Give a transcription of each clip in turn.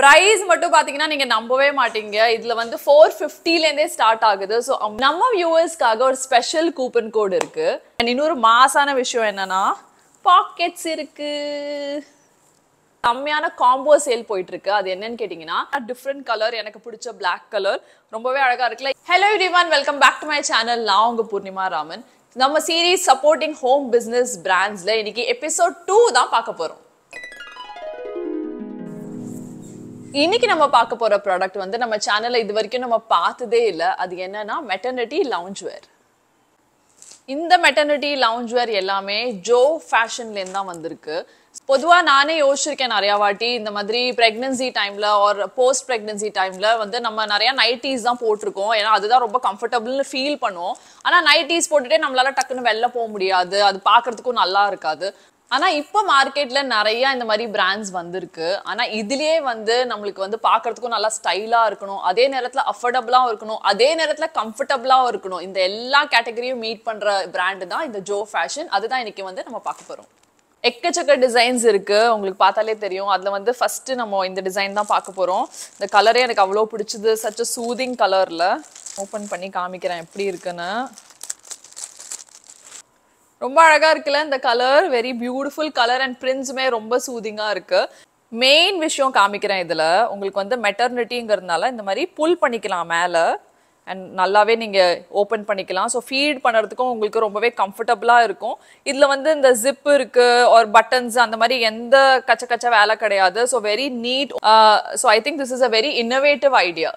Price மட்டும் பார்த்தீங்கன்னா நீங்கள் நம்பவே மாட்டீங்க. இதில் வந்து ஃபோர் ஃபிஃப்டிலேருந்தே ஸ்டார்ட் ஆகுது. ஸோ நம்ம வியூவர்ஸ்க்காக ஒரு ஸ்பெஷல் கூப்பன் கோடு இருக்குது அண்ட் இன்னொரு மாசான விஷயம் என்னன்னா பாக்கெட்ஸ் இருக்கு. கம்மியான காம்போ சேல் போயிட்டு இருக்கு அது என்னன்னு கேட்டிங்கன்னா டிஃப்ரெண்ட் கலர் எனக்கு பிடிச்ச பிளாக் கலர் ரொம்பவே அழகா இருக்குல்ல hello everyone welcome back to my channel நான் உங்க பூர்ணிமா ராமன். நம்ம சீரீஸ் சப்போர்ட்டிங் ஹோம் பிஸ்னஸ் பிராண்ட்ஸ்ல இன்னைக்கு எபிசோட் டூ தான் பார்க்க போறோம். இன்னைக்கு நம்ம பார்க்க போற ப்ராடக்ட் வந்து நம்ம சேனல்ல இது வரைக்கும் நம்ம பார்த்ததே இல்லை. அது என்னன்னா மெட்டர்னிட்டி லவுஞ்ச் வேர் இந்த மெட்டர்னிட்டி லவுஞ்ச் வேர் எல்லாமே ஜோ ஃபேஷன்லேருந்து தான் வந்திருக்கு. பொதுவாக நானே யோசிச்சிருக்கேன் நிறையா வாட்டி இந்த மாதிரி ப்ரெக்னென்சி டைமில் ஒரு போஸ்ட் ப்ரெக்னென்சி டைமில் வந்து நம்ம நிறையா நைட்டிஸ் தான் போட்டிருக்கோம். ஏன்னா அதுதான் ரொம்ப கம்ஃபர்டபுள்னு ஃபீல் பண்ணுவோம். ஆனால் நைட்டிஸ் போட்டுட்டே நம்மளால டக்குன்னு வெளில போக முடியாது. அது பார்க்கறதுக்கும் நல்லா இருக்காது. ஆனா இப்போ மார்க்கெட்ல நிறைய இந்த மாதிரி பிராண்ட்ஸ் வந்திருக்கு. ஆனா இதுலயே வந்து நம்மளுக்கு வந்து பார்க்கறதுக்கும் நல்லா ஸ்டைலா இருக்கணும். அதே நேரத்துல அஃபோர்டபுளாவும் இருக்கணும். அதே நேரத்துல கம்ஃபர்டபுளாவும் இருக்கணும். இந்த எல்லா கேட்டகரியும் மீட் பண்ற பிராண்டு தான் இந்த ஜோ ஃபேஷன் அதுதான் இன்னைக்கு வந்து நம்ம பார்க்க போறோம். எக்கச்சக்க டிசைன்ஸ் இருக்கு. உங்களுக்கு பார்த்தாலே தெரியும். அதுல வந்து ஃபர்ஸ்ட் நம்ம இந்த டிசைன் தான் பார்க்க போறோம். இந்த கலரே எனக்கு அவ்வளோ பிடிச்சது. சச் சூதிங் கலர்ல ஓப்பன் பண்ணி காமிக்கிறேன் எப்படி இருக்குன்னு. ரொம்ப அழகா இருக்குல்ல இந்த colour very beautiful colour and பிரிண்ட்ஸுமே ரொம்ப சூதிங்கா இருக்கு. மெயின் விஷயம் காமிக்கிறேன் இதுல உங்களுக்கு வந்து மெட்டர்னிட்டிங்கிறதுனால இந்த மாதிரி புல் பண்ணிக்கலாம் மேல அண்ட் நல்லாவே நீங்க ஓப்பன் பண்ணிக்கலாம். ஸோ ஃபீட் பண்ணுறதுக்கும் உங்களுக்கு ரொம்பவே கம்ஃபர்டபுளாக இருக்கும். இதில் வந்து இந்த ஜிப் இருக்கு ஒரு பட்டன்ஸ் அந்த மாதிரி எந்த கச்ச கச்ச வேலை கிடையாது. So very neat so I think this is a very innovative idea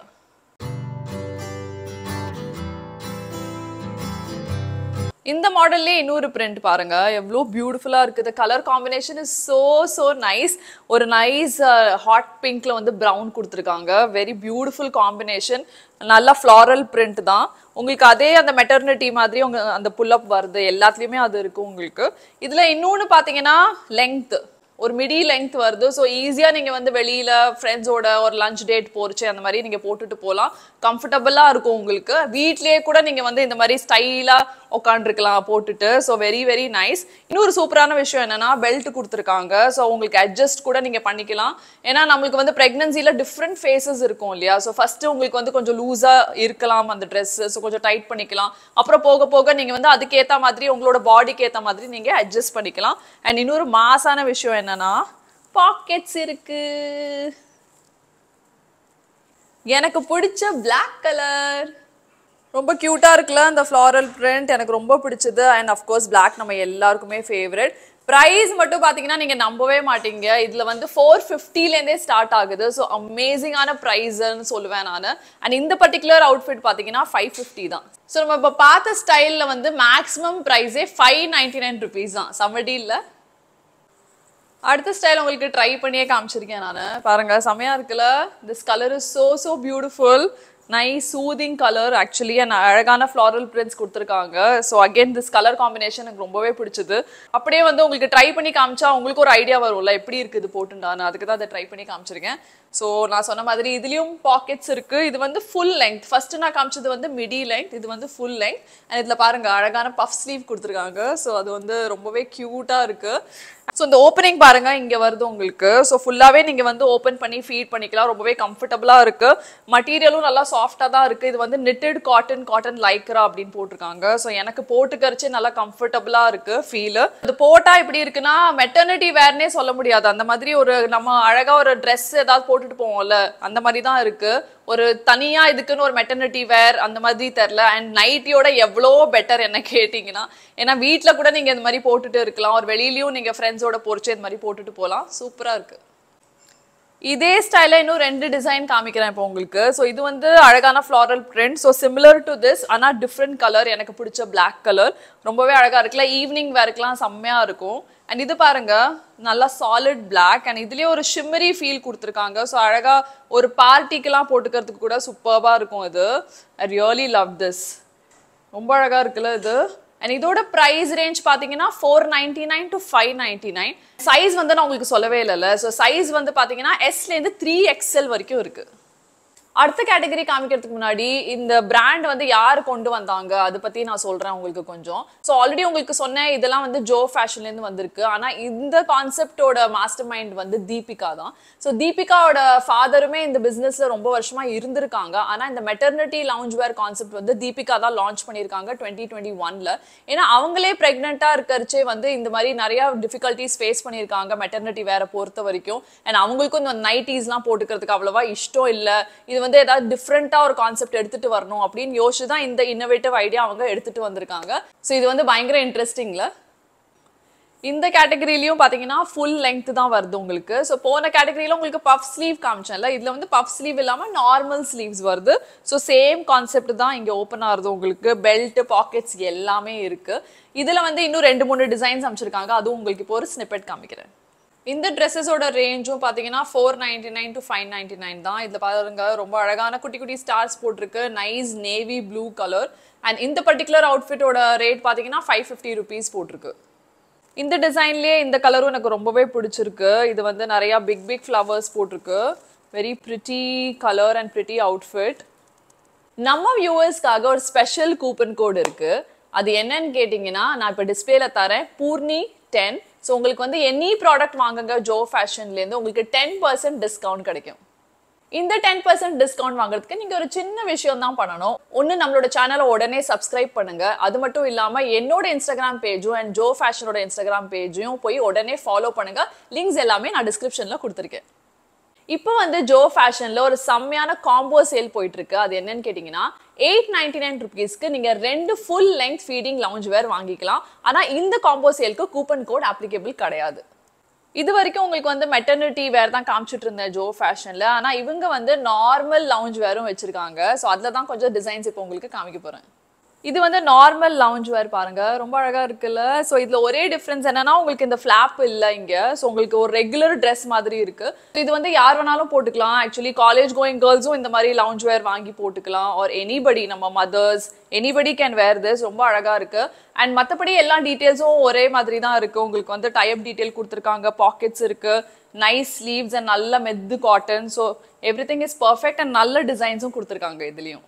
இந்த மாடல்லே இன்னொரு பிரிண்ட் பாருங்க. எவ்வளோ பியூட்டிஃபுல்லா இருக்குது. Colour combination is so so nice ஒரு நைஸ் ஹாட் பிங்க்ல வந்து ப்ரௌன் கொடுத்துருக்காங்க. வெரி பியூட்டிஃபுல் காம்பினேஷன் நல்ல ஃப்ளாரல் பிரிண்ட் தான். உங்களுக்கு அதே அந்த மெட்டர்னிட்டி மாதிரி உங்க அந்த புல்லப் வருது. எல்லாத்துலேயுமே அது இருக்கும் உங்களுக்கு. இதுல இன்னொன்று பார்த்தீங்கன்னா லெங்க்த் ஒரு மிடி லெங்த் வருது. ஸோ ஈஸியாக நீங்கள் வந்து வெளியில் ஃப்ரெண்ட்ஸோட ஒரு லஞ்ச் டேட் போர்ச்சு அந்த மாதிரி நீங்கள் போட்டுட்டு போகலாம் கம்ஃபர்டபுளாக இருக்கும் உங்களுக்கு. வீட்லேயே கூட நீங்கள் வந்து இந்த மாதிரி ஸ்டைலாக உட்காந்துருக்கலாம் போட்டுட்டு. ஸோ வெரி வெரி நைஸ் இன்னொரு சூப்பரான விஷயம் என்னன்னா பெல்ட் கொடுத்துருக்காங்க. ஸோ உங்களுக்கு அட்ஜஸ்ட் கூட நீங்கள் பண்ணிக்கலாம். ஏன்னா நம்மளுக்கு வந்து ப்ரெக்னன்சியில் டிஃப்ரெண்ட் ஃபேஸஸ் இருக்கும் இல்லையா? ஸோ ஃபஸ்ட்டு உங்களுக்கு வந்து கொஞ்சம் லூஸாக இருக்கலாம் அந்த ட்ரெஸ் ஸோ கொஞ்சம் டைட் பண்ணிக்கலாம். அப்புறம் போக போக நீங்கள் வந்து அதுக்கேற்ற மாதிரி உங்களோட பாடிக்கு ஏற்ற மாதிரி நீங்கள் அட்ஜஸ்ட் பண்ணிக்கலாம். அண்ட் இன்னொரு மாசான விஷயம் என்னன்னா பாக்கெட்ஸ் இருக்கு. எனக்கு பிடிச்ச பிளாக் கலர் ரொம்ப க்யூட்டாக இருக்குல்ல அந்த ஃப்ளாரல் பிரிண்ட் எனக்கு ரொம்ப பிடிச்சது. அண்ட் அஃப்கோர்ஸ் பிளாக் நம்ம எல்லாருக்குமே ஃபேவரட் ப்ரைஸ் மட்டும் பார்த்தீங்கன்னா நீங்கள் நம்பவே மாட்டீங்க. இதில் வந்து ஃபோர் ஃபிஃப்டிலேருந்தே ஸ்டார்ட் ஆகுது. ஸோ அமேசிங்கான ப்ரைஸ்ன்னு சொல்லுவேன் நான். அண்ட் இந்த பர்டிகுலர் அவுட்ஃபிட் பார்த்தீங்கன்னா ஃபைவ் ஃபிஃப்டி தான். ஸோ நம்ம இப்போ பார்த்த ஸ்டைலில் வந்து மேக்ஸிமம் ப்ரைஸே ஃபைவ் நைன்டி நைன் ருபீஸ் தான். சம்மடி இல்லை அடுத்த ஸ்டைல் உங்களுக்கு ட்ரை பண்ணியே காமிச்சிருக்கேன் நான். பாருங்க செமையா இருக்குல்ல. This colour is so so beautiful nice soothing colour actually and அழகான ஃப்ளாரல் பிரிண்ட்ஸ் கொடுத்துருக்காங்க. So again this colour combination எனக்கு ரொம்பவே பிடிச்சது. அப்படியே வந்து உங்களுக்கு ட்ரை பண்ணி காமிச்சா உங்களுக்கு ஒரு ஐடியா வரும்ல எப்படி இருக்குது போட்டுண்டான்னு. அதுக்கு தான் அதை ட்ரை பண்ணி காமிச்சிருக்கேன். ஸோ நான் சொன்ன மாதிரி இதுலேயும் பாக்கெட்ஸ் இருக்குது இது வந்து ஃபுல் லெங்க் ஃபர்ஸ்ட் நான் காமிச்சது வந்து மிடி லெங்த் இது வந்து ஃபுல் லெங்க் அண்ட் இதில் பாருங்க அழகான பஃப் ஸ்லீவ் கொடுத்துருக்காங்க. ஸோ அது வந்து ரொம்பவே க்யூட்டாக இருக்குது ஸோ இந்த ஓப்பனிங் பாருங்க இங்க வருது உங்களுக்கு. ஸோ ஃபுல்லாகவே நீங்க வந்து ஓப்பன் பண்ணி ஃபீட் பண்ணிக்கலாம். ரொம்பவே கம்ஃபர்டபுளாக இருக்கு. மெட்டீரியலும் நல்லா சாஃப்டா தான் இருக்குது இது வந்து நிட்டட் காட்டன் காட்டன் லைக்ரா அப்படின்னு போட்டிருக்காங்க. ஸோ எனக்கு போட்டுக்கரிச்சு நல்லா கம்ஃபர்டபுளாக இருக்கு ஃபீலு இது போட்டா இப்படி இருக்குன்னா மெட்டர்னிட்டி வேர்னே சொல்ல முடியாது. அந்த மாதிரி ஒரு நம்ம அழகாக ஒரு ட்ரெஸ் ஏதாவது போட்டுட்டு போவோம்ல அந்த மாதிரி தான் இருக்கு. ஒரு தனியா இதுக்குன்னு ஒரு மெட்டர்னிட்டி வேர் அந்த மாதிரி தெரில அண்ட் நைட்டியோட எவ்வளோ பெட்டர் என்ன கேட்டிங்கன்னா ஏன்னா வீட்டில் கூட நீங்கள் இந்த மாதிரி போட்டுட்டு இருக்கலாம். ஒரு வெளியிலயும் நீங்கள் ஃப்ரெண்ட்ஸோட பொறிச்சு இந்த மாதிரி போட்டுட்டு போகலாம். சூப்பராக இருக்கு. இதே ஸ்டைலில் இன்னும் ரெண்டு டிசைன் காமிக்கிறேன் இப்போ உங்களுக்கு. ஸோ இது வந்து அழகான floral print so similar to this ஆனால் டிஃப்ரெண்ட் கலர் எனக்கு பிடிச்ச பிளாக் கலர் ரொம்பவே அழகாக இருக்குல்ல. ஈவினிங் வேர்க்கெலாம் செம்மையாக இருக்கும். அண்ட் இது பாருங்க நல்லா சாலிட் பிளாக் அண்ட் இதுலேயே ஒரு ஷிம்மரி ஃபீல் கொடுத்துருக்காங்க. ஸோ அழகாக ஒரு பார்ட்டிக்கெலாம் போட்டுக்கிறதுக்கு கூட சூப்பர்பா இருக்கும் இது. ஐ ரியலி லவ் திஸ் ரொம்ப அழகாக இருக்குல்ல இது. அண்ட் இதோட ப்ரைஸ் ரேஞ்ச் பார்த்தீங்கன்னா four ninety nine to five ninety nine size வந்து நான் உங்களுக்கு சொல்லவே இல்லைல்ல. ஸோ சைஸ் வந்து பார்த்தீங்கன்னா எஸ்லேருந்து த்ரீ எக்ஸ்எல் வரைக்கும் இருக்கு. அடுத்த கேட்டகரி காமிக்கிறதுக்கு முன்னாடி இந்த பிராண்ட் வந்து யார் கொண்டு வந்தாங்க? அதை பத்தி நான் சொல்றேன் உங்களுக்கு கொஞ்சம். ஸோ ஆல்ரெடி உங்களுக்கு சொன்னேன் இதெல்லாம் வந்து ஜோ ஃபேஷன்ல இருந்து வந்திருக்கு. ஆனா இந்த கான்செப்டோட மாஸ்டர் மைண்ட் வந்து தீபிகா தான். ஸோ தீபிகாவோட ஃபாதருமே இந்த பிசினஸ்ல ரொம்ப வருஷமா இருந்திருக்காங்க. ஆனா இந்த மெட்டர்னிட்டி லவுஞ்ச் வேர் கான்செப்ட் வந்து தீபிகா தான் லான்ச் பண்ணியிருக்காங்க டுவெண்ட்டி டுவெண்ட்டி ஒன்ல ஏன்னா அவங்களே பிரெக்னெண்டா இருக்கிறச்சே வந்து இந்த மாதிரி நிறைய டிஃபிகல்ட்டிஸ் ஃபேஸ் பண்ணியிருக்காங்க மெட்டர்னிட்டி வேற பொறுத்த வரைக்கும். அண்ட் அவங்களுக்கும் இந்த நைட்டிஸ்லாம் போட்டுக்கிறதுக்கு அவ்வளவா இஷ்டம் இல்லை. இது வந்து வந்து ஏதாவது டிஃப்ரெண்ட்டாக ஒரு கான்செப்ட் எடுத்துட்டு வரணும் அப்படின்னு யோசிச்சு தான் இந்த இன்னோவேட்டிவ் ஐடியா அவங்க எடுத்துட்டு வந்திருக்காங்க. ஸோ இது வந்து பயங்கர இன்ட்ரெஸ்டிங்கில் இந்த கேட்டகரியிலையும் பார்த்தீங்கன்னா ஃபுல் லென்த் தான் வருது உங்களுக்கு. ஸோ போன கேட்டகரியில் உங்களுக்கு பஃப் ஸ்லீவ் காமிச்சேன்ல. இதில் வந்து பஃப் ஸ்லீவ் இல்லாமல் நார்மல் ஸ்லீவ்ஸ் வருது. ஸோ சேம் கான்செப்ட் தான் இங்கே ஓப்பன் ஆகுது உங்களுக்கு. பெல்ட் பாக்கெட்ஸ் எல்லாமே இருக்கு. இதில் வந்து இன்னும் ரெண்டு மூணு டிசைன்ஸ் அமைச்சிருக்காங்க அதுவும் உங்களுக்கு இப்போ ஒரு ஸ்னிப்பெட் காமிக்கிறேன். இந்த ட்ரெஸ்ஸஸோட ரேஞ்சும் பார்த்தீங்கன்னா four ninety nine to five ninety nine தான். இதில் பாருங்க ரொம்ப அழகான குட்டி குட்டி ஸ்டார்ஸ் போட்டிருக்கு. Nice navy blue colour and இந்த பர்டிகுலர் அவுட்ஃபிட்டோட ரேட் பார்த்தீங்கன்னா ஃபைவ் ஃபிஃப்டி ருபீஸ் போட்டிருக்கு. இந்த டிசைன்லேயே இந்த கலரும் எனக்கு ரொம்பவே பிடிச்சிருக்கு. இது வந்து நிறையா பிக் பிக் ஃப்ளவர்ஸ் போட்டிருக்கு. Very pretty colour and pretty outfit நம்ம வியூவர்ஸ்க்காக ஒரு ஸ்பெஷல் கூப்பன் கோடு இருக்குது அது என்னன்னு கேட்டிங்கன்னா நான் இப்போ டிஸ்பிளேல தரேன். பூர்ணி டென் ஸோ உங்களுக்கு வந்து எனி ப்ராடக்ட் வாங்குங்க ஜோ ஃபேஷன்லேருந்து உங்களுக்கு டென் பர்சன்ட் டிஸ்கவுண்ட் கிடைக்கும். இந்த டென் பர்சன்ட் டிஸ்கவுண்ட் வாங்குறதுக்கு நீங்கள் ஒரு சின்ன விஷயம் தான் பண்ணணும். ஒன்று நம்மளோட சேனலை உடனே சப்ஸ்கிரைப் பண்ணுங்க. அது மட்டும் இல்லாமல் என்னோட இன்ஸ்டாகிராம் பேஜும் அண்ட் ஜோ ஃபேஷனோட இன்ஸ்டாகிராம் பேஜையும் போய் உடனே ஃபாலோ பண்ணுங்க. லிங்க்ஸ் எல்லாமே நான் டிஸ்கிரிப்ஷனில் கொடுத்துருக்கேன். இப்போ வந்து ஜோ ஃபேஷனில் ஒரு செம்மையான காம்போ சேல் போயிட்டு இருக்கு. அது என்னன்னு கேட்டிங்கன்னா எயிட் நைன்டி நைன் ருபீஸ்க்கு நீங்கள் ரெண்டு full length feeding lounge wear வாங்கிக்கலாம். ஆனால் இந்த காம்போ சேலுக்கு கூப்பன் கோட் அப்ளிகபிள் கிடையாது. இது வரைக்கும் உங்களுக்கு வந்து மெட்டர்னிட்டி வேர் தான் காமிச்சிட்டு இருந்தேன் ஜோ ஃபேஷனில் ஆனால் இவங்க வந்து நார்மல் லவுஞ்ச் வேரும் வச்சிருக்காங்க. ஸோ அதில் தான் கொஞ்சம் டிசைன்ஸ் இப்போ உங்களுக்கு காமிக்க போகிறேன் இது வந்து நார்மல் லவுஞ்ச் வேர் பாருங்க. ரொம்ப அழகா இருக்குல்ல. ஸோ இதுல ஒரே டிஃப்ரென்ஸ் என்னன்னா உங்களுக்கு இந்த ஃபிளாப் இல்லை இங்க. ஸோ உங்களுக்கு ஒரு ரெகுலர் ட்ரெஸ் மாதிரி இருக்கு. இது வந்து யார் வேணாலும் போட்டுக்கலாம். ஆக்சுவலி காலேஜ் கோயிங் கேர்ள்ஸும் இந்த மாதிரி லவுஞ்ச் வேர் வாங்கி போட்டுக்கலாம். ஆர் எனிபடி நம்ம mothers anybody can wear this ரொம்ப அழகா இருக்கு. அண்ட் மற்றபடி எல்லா டீட்டெயில்ஸும் ஒரே மாதிரி தான் இருக்கு. உங்களுக்கு வந்து டைப் டீட்டெயில் கொடுத்துருக்காங்க. பாக்கெட்ஸ் இருக்கு. நைஸ் ஸ்லீவ்ஸ் அண்ட் நல்ல மெத்து cotton so every thing is perfect and நல்ல டிசைன்ஸும் கொடுத்துருக்காங்க இதுலயும்.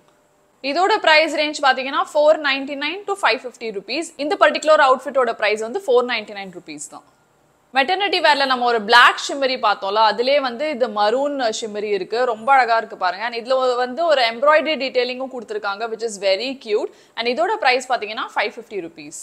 இதோட ப்ரைஸ் ரேஞ்ச் பார்த்தீங்கன்னா four ninety nine to five fifty rupees இந்த பர்டிகுலர் அவுட்ஃபிட்டோட ப்ரைஸ் வந்து ஃபோர் நைன்டி நைன் ருபீஸ் தான் மெட்டர்னிட்டி வேர்ல நம்ம ஒரு பிளாக் ஷிம்மரி பார்த்தோம்ல அதுலயே வந்து இது மரூன் ஷிம்மரி இருக்கு. ரொம்ப அழகா இருக்கு பாருங்க. அண்ட் இதுல வந்து ஒரு எம்ப்ராய்டரி டீடைலிங்கும் கொடுத்துருக்காங்க which is very cute and இதோட ப்ரைஸ் பார்த்தீங்கன்னா ஃபைவ் ஃபிஃப்டி ருபீஸ்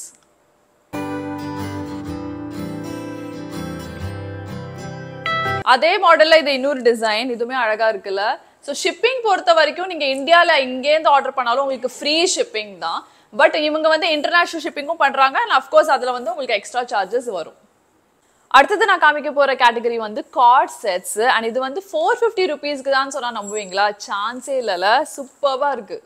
அதே மாடல்ல இது இன்னொரு டிசைன் இதுவுமே அழகா இருக்குல்ல. ஸோ ஷிப்பிங் பொறுத்த வரைக்கும் நீங்கள் இந்தியாவில் இங்கேருந்து ஆர்டர் பண்ணாலும் உங்களுக்கு ஃப்ரீ ஷிப்பிங் தான். பட் இவங்க வந்து இன்டர்நேஷ்னல் ஷிப்பிங்கும் பண்ணுறாங்க அண்ட் அஃப்கோர்ஸ் அதில் வந்து உங்களுக்கு எக்ஸ்ட்ரா சார்ஜஸ் வரும். அடுத்தது நான் காமிக்க போகிற கேட்டகரி வந்து கார்ட் செட்ஸ் அண்ட் இது வந்து ஃபோர் ஃபிஃப்டி ருபீஸ்க்கு தான் சொன்னால் நம்புவீங்களா? சான்ஸே இல்லைல்ல சூப்பராக இருக்குது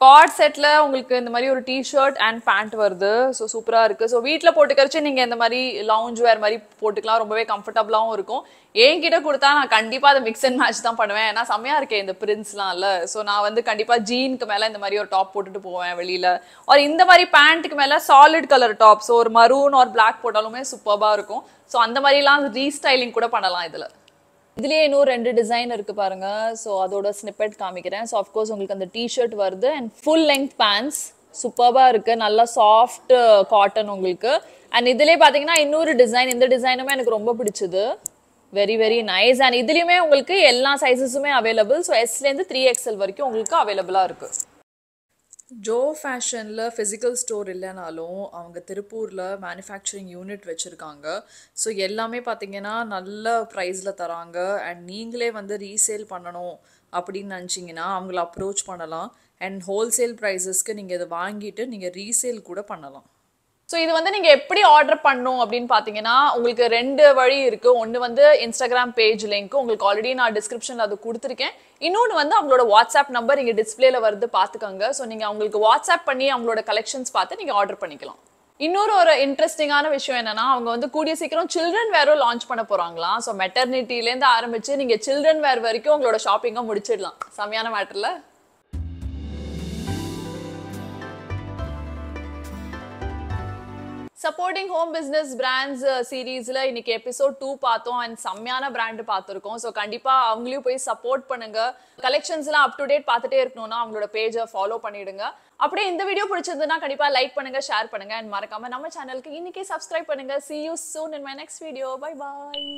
கார்ட் செட்ல உங்களுக்கு இந்த மாதிரி ஒரு டி ஷர்ட் அண்ட் பேண்ட் வருது. ஸோ சூப்பராக இருக்கு. ஸோ வீட்டில் போட்டுக்கரிச்சு நீங்க இந்த மாதிரி லவுஞ்ச் வேர் மாதிரி போட்டுக்கலாம். ரொம்பவே கம்ஃபர்டபுளாகவும் இருக்கும். என்கிட்ட கொடுத்தா நான் கண்டிப்பா அதை மிக்ஸ் அண்ட் மேட்ச் தான் பண்ணுவேன். ஏன்னா செம்மையா இருக்கேன் இந்த பிரிண்ட்ஸ்லாம் இல்ல. ஸோ நான் வந்து கண்டிப்பா ஜீனுக்கு மேல இந்த மாதிரி ஒரு டாப் போட்டுட்டு போவேன் வெளியில. ஒரு இந்த மாதிரி பேண்ட்டுக்கு மேல சாலிட் கலர் டாப் ஸோ ஒரு மரூன் ஒரு பிளாக் போட்டாலுமே சூப்பர்பா இருக்கும். ஸோ அந்த மாதிரிலாம் ரீஸ்டைலிங் கூட பண்ணலாம் இதுல. இதுலயே இன்னும் ரெண்டு டிசைன் இருக்கு பாருங்க. ஸோ அதோட ஸ்னிப்பெட் காமிக்கிறேன். ஸோ அஃப்கோர்ஸ் உங்களுக்கு அந்த டிஷர்ட் வருது. அண்ட் ஃபுல் லெங்க் பேண்ட்ஸ் சூப்பர்பா இருக்கு. நல்லா சாஃப்ட் காட்டன் uh, உங்களுக்கு. அண்ட் இதுலயே பாத்தீங்கன்னா இன்னொரு டிசைன் இந்த டிசைனுமே எனக்கு ரொம்ப பிடிச்சது. வெரி வெரி நைஸ் அண்ட் இதுலயுமே உங்களுக்கு எல்லா சைஸஸுமே அவைலபிள் ஸோ எஸ்லேருந்து த்ரீ எக்ஸ்எல் வரைக்கும் உங்களுக்கு அவைலபிளா இருக்கு. ஜோ ஃபேஷனில் ஃபிசிக்கல் ஸ்டோர் இல்லைனாலும் அவங்க திருப்பூரில் மேனுஃபேக்சரிங் யூனிட் வச்சுருக்காங்க. ஸோ எல்லாமே பார்த்தீங்கன்னா நல்ல ப்ரைஸில் தராங்க. அண்ட் நீங்களே வந்து ரீசேல் பண்ணணும் அப்படின்னு நினச்சிங்கன்னா அவங்கள அப்ரோச் பண்ணலாம். அண்ட் ஹோல்சேல் ப்ரைஸஸ்க்கு நீங்கள் இதை வாங்கிட்டு நீங்கள் ரீசேல் கூட பண்ணலாம். ஸோ இது வந்து நீங்கள் எப்படி ஆர்டர் பண்ணும் அப்படின்னு பார்த்தீங்கன்னா உங்களுக்கு ரெண்டு வழி இருக்குது ஒன்று வந்து இன்ஸ்டாகிராம் பேஜ் லிங்க் உங்களுக்கு ஆல்ரெடி நான் டிஸ்கிரிப்ஷனில் அது கொடுத்துருக்கேன். இன்னொன்று வந்து அவங்களோட வாட்ஸ்அப் நம்பர் இங்கே டிஸ்பிளேல வருது பார்த்துக்கோங்க ஸோ நீங்கள் அவங்களுக்கு வாட்ஸ்அப் பண்ணி அவங்களோட கலெக்ஷன்ஸ் பார்த்து நீங்கள் ஆர்டர் பண்ணிக்கலாம். இன்னொரு ஒரு இன்ட்ரெஸ்டிங்கான விஷயம் என்னன்னா அவங்க வந்து கூடிய சீக்கிரம் சில்ட்ரன் வேரும் லான்ச் பண்ண போறாங்களாம் ஸோ மெட்டர்னிட்டிலேருந்து ஆரம்பிச்சு நீங்கள் சில்ட்ரன் வேர் வரைக்கும் உங்களோட ஷாப்பிங்கை முடிச்சிடலாம். செமையான மேட்டரில் சப்போர்ட்டிங் ஹோம் பிஸ்னஸ் பிராண்ட்ஸ் சீரீஸில் இன்னைக்கு எபிசோட் டூ பார்த்தோம். அண்ட் செம்மையான பிராண்டு பார்த்துருக்கோம். ஸோ கண்டிப்பாக அவங்களையும் போய் சப்போர்ட் பண்ணுங்க. கலெக்ஷன்ஸ்லாம் அப் டு டேட் பார்த்துட்டே இருக்கணும்னா அவங்களோட பேஜை ஃபாலோ பண்ணிடுங்க. அப்படியே இந்த வீடியோ பிடிச்சிருந்ததுன்னா கண்டிப்பாக லைக் பண்ணுங்க ஷேர் பண்ணுங்க. அண்ட் மறக்காம நம்ம சேனலுக்கு இன்னைக்கே சப்ஸ்கிரைப் பண்ணுங்க. See you soon in my next video bye bye